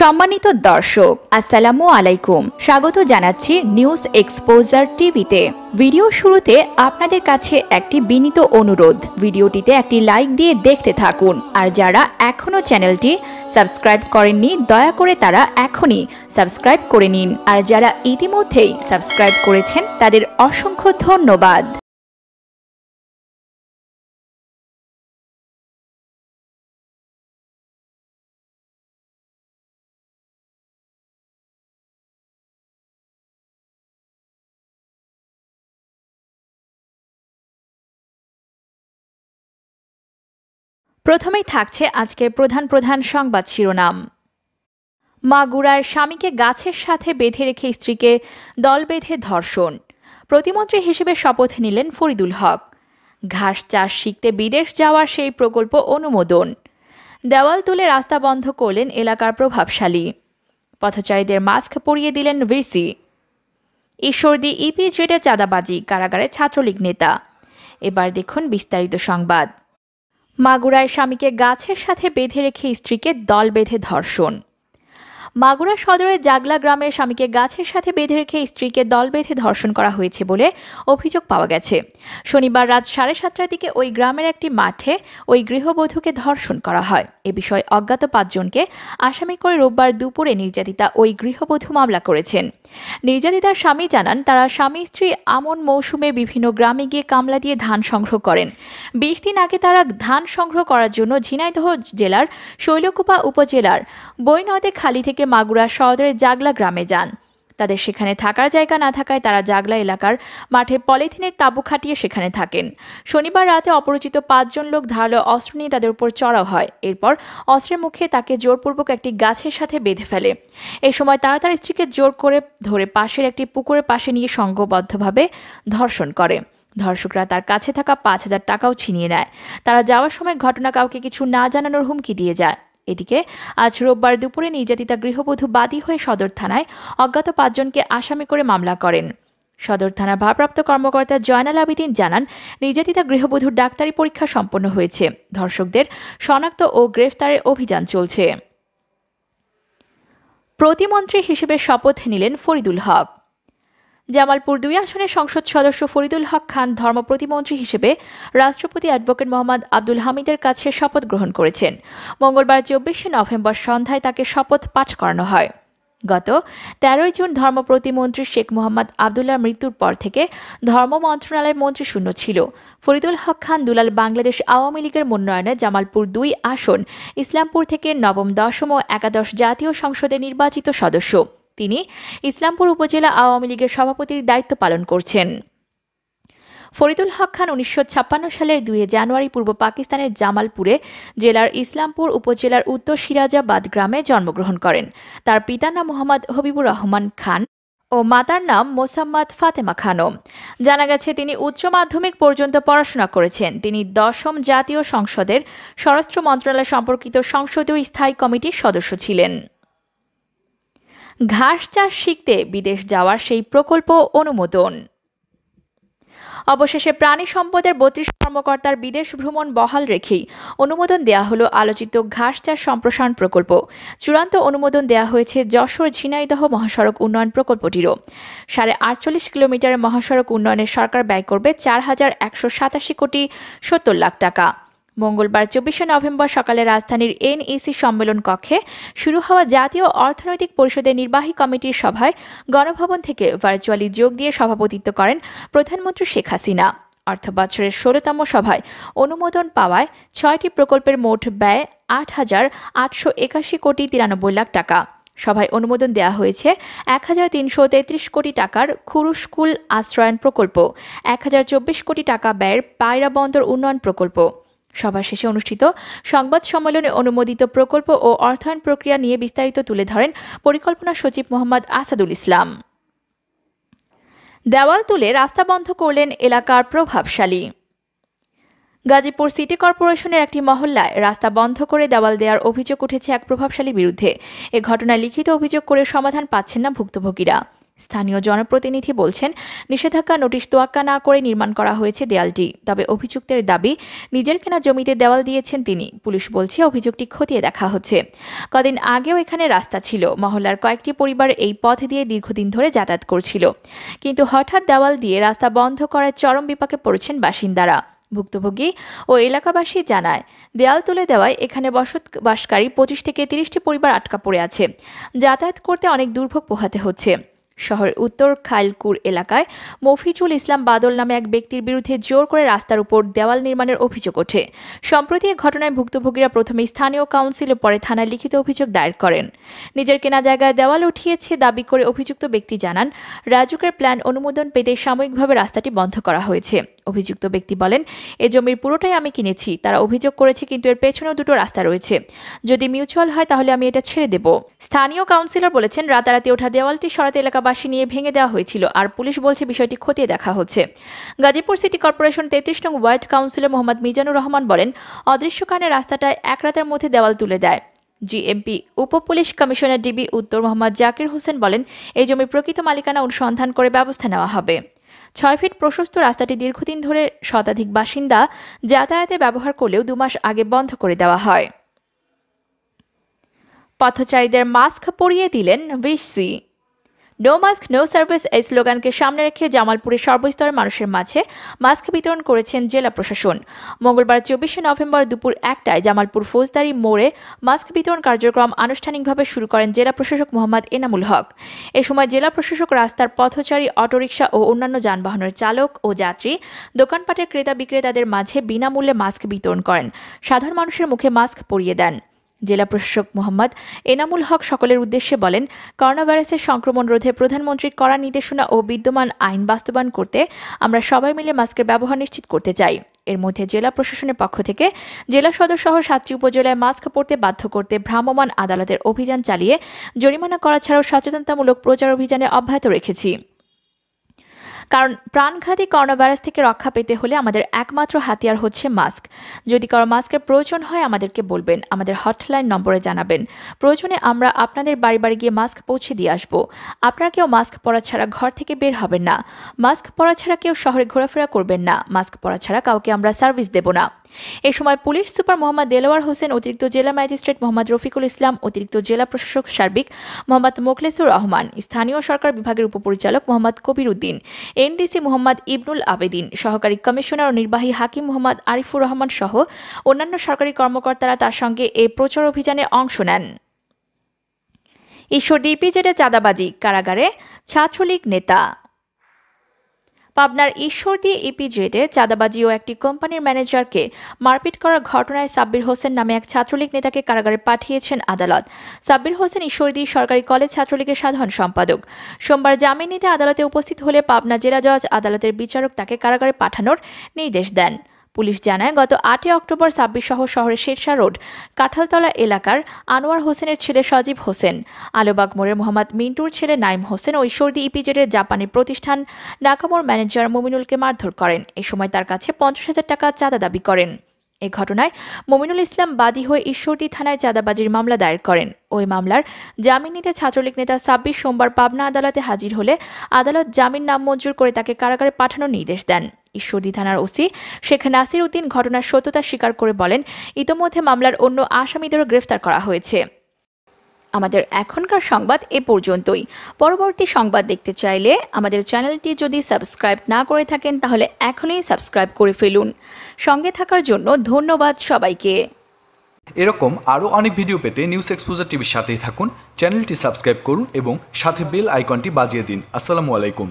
সম্মানিত দর্শক, আসসালামু আলাইকুম। স্বাগত জানাচ্ছি নিউজ এক্সপোজার টিভিতে। ভিডিও শুরুতে আপনাদের কাছে একটি বিনীত অনুরোধ। ভিডিওটিতে একটি লাইক দিয়ে দেখতে থাকুন। আর যারা এখনও চ্যানেলটি সাবস্ক্রাইব করেননি, দয়া করে তারা এখনই সাবস্ক্রাইব করে নিন। আর যারা ইতিমধ্যেই সাবস্ক্রাইব করেছেন, তাদের অসংখ্য ধন্যবাদ। প্রথমেই থাকছে আজকের প্রধান প্রধান সংবাদ শিরোনাম। মাগুরায় স্বামীকে গাছের সাথে বেঁধে রেখে স্ত্রীকে দল বেঁধে ধর্ষণ। প্রতিমন্ত্রী হিসেবে শপথ নিলেন ফরিদুল হক। ঘাস চাষ শিখতে বিদেশ যাওয়ার সেই প্রকল্প অনুমোদন। দেওয়াল তুলে রাস্তা বন্ধ করলেন এলাকার প্রভাবশালী। পথচারীদের মাস্ক পরিয়ে দিলেন ভিসি। ঈশ্বরদী ইপি জেটে চাঁদাবাজি, কারাগারে ছাত্রলীগ নেতা। এবার দেখুন বিস্তারিত সংবাদ। মাগুরায় স্বামীকে গাছের সাথে বেঁধে রেখে স্ত্রীকে দল বেঁধে ধর্ষণ। মাগুরা সদরের জাগলা গ্রামের স্বামীকে গাছের সাথে বেঁধে রেখে স্ত্রীকে দল বেঁধে ধর্ষণ করা হয়েছে বলে অভিযোগ পাওয়া গেছে। শনিবার রাত সাড়ে সাতটার দিকে ওই গ্রামের একটি মাঠে ওই গৃহবধূকে ধর্ষণ করা হয়। এ বিষয়ে অজ্ঞাত পাঁচজনকে আসামি করে রোববার দুপুরে নির্যাতিতা ওই গৃহবধূ মামলা করেছেন। নির্যাতিতার স্বামী জানান, তারা স্বামী, স্ত্রী আমন মৌসুমে বিভিন্ন গ্রামে গিয়ে কামলা দিয়ে ধান সংগ্রহ করেন। বিশ দিন আগে তারা ধান সংগ্রহ করার জন্য ঝিনাইদহ জেলার শৈলকুপা উপজেলার বৈনদে খালি থেকে মাগুরা সদরের জাগলা গ্রামে যান। তাদের সেখানে থাকার জায়গা না থাকায় তারা জাগলা এলাকার মাঠে পলিথিনের তাঁবু খাটিয়ে সেখানে থাকেন। শনিবার রাতে অপরিচিত পাঁচজন লোক ধারালো অস্ত্র নিয়ে তাদের উপর চড়াও হয়। এরপর অস্ত্রের মুখে তাকে জোরপূর্বক একটি গাছের সাথে বেঁধে ফেলে। এই সময় তারা তার স্ত্রীকে জোর করে ধরে পাশের একটি পুকুরের পাশে নিয়ে সংঘবদ্ধভাবে ধর্ষণ করে। ধর্ষকরা তার কাছে থাকা পাঁচ হাজার টাকাও ছিনিয়ে নেয়। তারা যাওয়ার সময় ঘটনা কাউকে কিছু না জানানোর হুমকি দিয়ে যায়। এদিকে, আজ রোববার দুপুরে নির্যাতিতা গৃহবধূ বাদী হয়ে সদর থানায় অজ্ঞাত পাঁচজনকে আসামি করে মামলা করেন। সদর থানার ভারপ্রাপ্ত কর্মকর্তা জয়নাল আবিদিন জানান, নির্যাতিতা গৃহবধূর ডাক্তারি পরীক্ষা সম্পন্ন হয়েছে। ধর্ষকদের শনাক্ত ও গ্রেফতারের অভিযান চলছে। প্রতিমন্ত্রী হিসেবে শপথ নিলেন ফরিদুল হক। জামালপুর দুই আসনের সংসদ সদস্য ফরিদুল হক খান ধর্ম প্রতিমন্ত্রী হিসেবে রাষ্ট্রপতি অ্যাডভোকেট মোহাম্মদ আব্দুল হামিদের কাছে শপথ গ্রহণ করেছেন। মঙ্গলবার চব্বিশে নভেম্বর সন্ধ্যায় তাকে শপথ পাঠ করানো হয়। গত তেরোই জুন ধর্ম প্রতিমন্ত্রী শেখ মোহাম্মদ আবদুল্লাহ মৃত্যুর পর থেকে ধর্ম মন্ত্রণালয়ের মন্ত্রী শূন্য ছিল। ফরিদুল হক খান দুলাল বাংলাদেশ আওয়ামী লীগের মনোনয়নে জামালপুর দুই আসন, ইসলামপুর থেকে নবম, দশম ও একাদশ জাতীয় সংসদে নির্বাচিত সদস্য। তিনি ইসলামপুর উপজেলা আওয়ামী লীগের সভাপতির দায়িত্ব পালন করছেন। ফরিদুল হক খান উনিশশো ছাপ্পান্ন সালের দুই জানুয়ারি পূর্ব পাকিস্তানের জামালপুরে জেলার ইসলামপুর উপজেলার উত্তর সিরাজাবাদ গ্রামে জন্মগ্রহণ করেন। তার পিতার নাম মোহাম্মদ হবিবুর রহমান খান ও মাতার নাম মোসাম্মদ ফাতেমা খানম জানা গেছে, তিনি উচ্চ মাধ্যমিক পর্যন্ত পড়াশোনা করেছেন। তিনি দশম জাতীয় সংসদের স্বরাষ্ট্র মন্ত্রণালয় সম্পর্কিত সংসদীয় স্থায়ী কমিটির সদস্য ছিলেন। ঘাস চাষ শিখতে বিদেশ যাওয়ার সেই প্রকল্প অনুমোদন। অবশেষে প্রাণী সম্পদের বত্রিশ কর্মকর্তার বিদেশ ভ্রমণ বহাল রেখেই অনুমোদন দেয়া হলো আলোচিত ঘাস চাষ সম্প্রসারণ প্রকল্প। চূড়ান্ত অনুমোদন দেয়া হয়েছে যশোর ঝিনাইদহ মহাসড়ক উন্নয়ন প্রকল্পটিরও। সাড়ে আটচল্লিশ কিলোমিটার মহাসড়ক উন্নয়নের সরকার ব্যয় করবে চার হাজার একশো সাতাশি কোটি সত্তর লাখ টাকা। মঙ্গলবার, চব্বিশে নভেম্বর সকালে রাজধানীর এনইসি সম্মেলন কক্ষে শুরু হওয়া জাতীয় অর্থনৈতিক পরিষদের নির্বাহী কমিটির সভায় গণভবন থেকে ভার্চুয়ালি যোগ দিয়ে সভাপতিত্ব করেন প্রধানমন্ত্রী শেখ হাসিনা। অর্থ বছরের ষোলোতম সভায় অনুমোদন পাওয়ায় ছয়টি প্রকল্পের মোট ব্যয় আট হাজার আটশো একাশি কোটি তিরানব্বই লাখ টাকা। সভায় অনুমোদন দেওয়া হয়েছে এক হাজার তিনশো তেত্রিশ কোটি টাকার খুরু স্কুল আশ্রয়ন প্রকল্প, এক হাজার চব্বিশ কোটি টাকা ব্যয়ের পায়রা বন্দর উন্নয়ন প্রকল্প। সভা শেষে অনুষ্ঠিত সংবাদ সম্মেলনে অনুমোদিত প্রকল্প ও অর্থায়ন প্রক্রিয়া নিয়ে বিস্তারিত তুলে ধরেন পরিকল্পনা সচিব মোহাম্মদ আসাদুল ইসলাম। দেওয়াল তুলে রাস্তা বন্ধ করলেন এলাকার প্রভাবশালী। গাজীপুর সিটি কর্পোরেশনের একটি মহল্লায় রাস্তা বন্ধ করে দেওয়াল দেওয়ার অভিযোগ উঠেছে এক প্রভাবশালীর বিরুদ্ধে। এ ঘটনায় লিখিত অভিযোগ করে সমাধান পাচ্ছেন না ভুক্তভোগীরা। স্থানীয় জনপ্রতিনিধি বলছেন, নিষেধাজ্ঞা নোটিশ তোয়াক্কা না করে নির্মাণ করা হয়েছে দেয়ালটি। তবে অভিযুক্তের দাবি, নিজের কেনা জমিতে দেওয়াল দিয়েছেন তিনি। পুলিশ বলছে অভিযোগটি খতিয়ে দেখা হচ্ছে। কদিন আগেও এখানে রাস্তা ছিল। মহল্লার কয়েকটি পরিবার এই পথ দিয়ে দীর্ঘদিন ধরে যাতায়াত করছিল। কিন্তু হঠাৎ দেওয়াল দিয়ে রাস্তা বন্ধ করায় চরম বিপাকে পড়েছেন বাসিন্দারা। ভুক্তভোগী ও এলাকাবাসী জানায়, দেয়াল তুলে দেওয়ায় এখানে বসতবাসকারী পঁচিশ থেকে তিরিশটি পরিবার আটকা পড়ে আছে। যাতায়াত করতে অনেক দুর্ভোগ পোহাতে হচ্ছে। শহরের উত্তর খাইলকুর এলাকায় মফিজুল ইসলাম বাদল নামে এক ব্যক্তির বিরুদ্ধে জোর করে রাস্তার উপর দেওয়াল নির্মাণের অভিযোগ ওঠে। সম্প্রতি এ ঘটনায় ভুক্তভোগীরা প্রথমে স্থানীয় কাউন্সিল ও পরে থানায় লিখিত অভিযোগ দায়ের করেন। নিজের কেনা জায়গায় দেওয়াল উঠিয়েছে দাবি করে অভিযুক্ত ব্যক্তি জানান, রাজুকের প্ল্যান অনুমোদন পেতে সাময়িকভাবে রাস্তাটি বন্ধ করা হয়েছে। অভিযুক্ত ব্যক্তি বলেন, এ জমির পুরোটাই আমি কিনেছি, তারা অভিযোগ করেছে কিন্তু এর পেছনেও দুটো রাস্তা রয়েছে। যদি মিউচুয়াল হয় তাহলে আমি এটা ছেড়ে দেব। স্থানীয় কাউন্সিলর বলেছেন, রাতারাতি ওঠা দেওয়ালটি সরাতে এলাকাবাসী নিয়ে ভেঙে দেওয়া হয়েছিল, আর পুলিশ বলছে বিষয়টি খতিয়ে দেখা হচ্ছে। গাজীপুর সিটি কর্পোরেশন তেত্রিশ নং ওয়ার্ড কাউন্সিলর মোহাম্মদ মিজানুর রহমান বলেন, অদৃশ্য কারণে রাস্তাটায় এক রাতের মধ্যে দেওয়াল তুলে দেয়। জিএমপি উপ পুলিশ কমিশনার ডিবি উত্তর মোহাম্মদ জাকির হোসেন বলেন, এই জমির প্রকৃত মালিকানা অনুসন্ধান করে ব্যবস্থা নেওয়া হবে। ছয় ফিট প্রশস্ত রাস্তাটি দীর্ঘদিন ধরে শতাধিক বাসিন্দা যাতায়াতে ব্যবহার করলেও দুমাস আগে বন্ধ করে দেওয়া হয়। পথচারীদের মাস্ক পরিয়ে দিলেন BC no mask no service এই স্লোগানকে সামনে রেখে জামালপুরের সর্বস্তরের মানুষের মাঝে মাস্ক বিতরণ করেছেন জেলা প্রশাসন। মঙ্গলবার চব্বিশে নভেম্বর দুপুর একটায় জামালপুর ফৌজদারি মোড়ে মাস্ক বিতরণ কার্যক্রম আনুষ্ঠানিকভাবে শুরু করেন জেলা প্রশাসক মোহাম্মদ এনামুল হক। এ সময় জেলা প্রশাসক, রাস্তার পথচারী, অটোরিকশা ও অন্যান্য যানবাহনের চালক ও যাত্রী, দোকানপাটের ক্রেতা বিক্রেতাদের মাঝে বিনামূল্যে মাস্ক বিতরণ করেন। সাধারণ মানুষের মুখে মাস্ক পরিয়ে দেন। জেলা প্রশাসক মোহাম্মদ এনামুল হক সকলের উদ্দেশ্যে বলেন করোনা ভাইরাসের সংক্রমণ রোধে প্রধানমন্ত্রীর কড়া নির্দেশনা ও বিদ্যমান আইন বাস্তবায়ন করতে আমরা সবাই মিলে মাস্কের ব্যবহার নিশ্চিত করতে চাই। এর মধ্যে জেলা প্রশাসনের পক্ষ থেকে জেলা সদর সহ সাতটি উপজেলায় মাস্ক পরতে বাধ্য করতে ভ্রাম্যমাণ আদালতের অভিযান চালিয়ে জরিমানা করা ছাড়াও সচেতনতামূলক প্রচার অভিযানে অব্যাহত রেখেছি। কারণ প্রাণঘাতী করোনাভাইরাস থেকে রক্ষা পেতে হলে আমাদের একমাত্র হাতিয়ার হচ্ছে মাস্ক। যদি কারও মাস্কের প্রয়োজন হয়, আমাদেরকে বলবেন, আমাদের হটলাইন নম্বরে জানাবেন। প্রয়োজনে আমরা আপনাদের বাড়ি বাড়ি গিয়ে মাস্ক পৌঁছে দিয়ে আসব। আপনারা কেউ মাস্ক পরা ছাড়া ঘর থেকে বের হবেন না। মাস্ক পরা ছাড়া কেউ শহরে ঘোরাফেরা করবেন না। মাস্ক পরা ছাড়া কাউকে আমরা সার্ভিস দেব না। এ সময় পুলিশ সুপার মোহাম্মদ দেলোয়ার হোসেন, অতিরিক্ত জেলা ম্যাজিস্ট্রেট মোহাম্মদ রফিকুল ইসলাম, অতিরিক্ত জেলা প্রশাসক সার্বিক মোহাম্মদ মোখলেসুর রহমান, স্থানীয় সরকার বিভাগের উপপরিচালক মোহাম্মদ কবির উদ্দিন এনডিসি মোহাম্মদ ইবনুল আবেদিন, সহকারী কমিশনার ও নির্বাহী হাকিম মোহাম্মদ আরিফুর রহমান সহ অন্যান্য সরকারি কর্মকর্তারা তার সঙ্গে এ প্রচার অভিযানে অংশ নেন। ঈশ্বর ডিপিজেডে চাঁদাবাজি, কারাগারে ছাত্রলীগ নেতা পাবনার ঈশ্বরদী ইপিজেডে চাঁদাবাজি ও একটি কোম্পানির ম্যানেজারকে মারপিট করার ঘটনায় সাব্বির হোসেন নামে এক ছাত্রলীগ নেতাকে কারাগারে পাঠিয়েছেন আদালত। সাব্বির হোসেন ঈশ্বরদী সরকারি কলেজ ছাত্রলীগের সাধারণ সম্পাদক। সোমবার জামিন নিতে আদালতে উপস্থিত হলে পাবনা জেলা জজ আদালতের বিচারক তাকে কারাগারে পাঠানোর নির্দেশ দেন। পুলিশ জানায়, গত আটই অক্টোবর সাব্বির সহ শহরের শেরশাহ রোড, কাঁঠালতলা এলাকার আনোয়ার হোসেনের ছেলে সজীব হোসেন, আলোবাগ মোড়ের মোহাম্মদ মিন্টুর ছেলে নাইম হোসেন ও ঈশ্বরদী ইপিজেডের জাপানি প্রতিষ্ঠান নাকামোর ম্যানেজার মুমিনুলকে মারধর করেন। এ সময় তার কাছে পঞ্চাশ হাজার টাকা চাঁদা দাবি করেন। এ ঘটনায় মমিনুল ইসলাম বাদী হয়ে ঈশ্বরদী থানায় চাঁদাবাজির মামলা দায়ের করেন। ওই মামলার জামিন নিতে ছাত্রলীগ নেতা সাব্বির সোমবার পাবনা আদালতে হাজির হলে আদালত জামিন নামঞ্জুর করে তাকে কারাগারে পাঠানোর নির্দেশ দেন। ঈশ্বরদী থানার ওসি শেখ নাসির উদ্দিন ঘটনার সত্যতা স্বীকার করে বলেন, ইতোমধ্যে মামলার অন্য আসামিদেরও গ্রেফতার করা হয়েছে। আমাদের এখনকার সংবাদ এ পর্যন্তই। পরবর্তী সংবাদ দেখতে চাইলে আমাদের চ্যানেলটি যদি সাবস্ক্রাইব না করে থাকেন, তাহলে এখনই সাবস্ক্রাইব করে ফেলুন। সঙ্গে থাকার জন্য ধন্যবাদ সবাইকে। এরকম আরও অনেক ভিডিও পেতে নিউজ এক্সপোজার টিভির সাথেই থাকুন। চ্যানেলটি সাবস্ক্রাইব করুন এবং সাথে বেল আইকনটি বাজিয়ে দিন। আসসালামু আলাইকুম।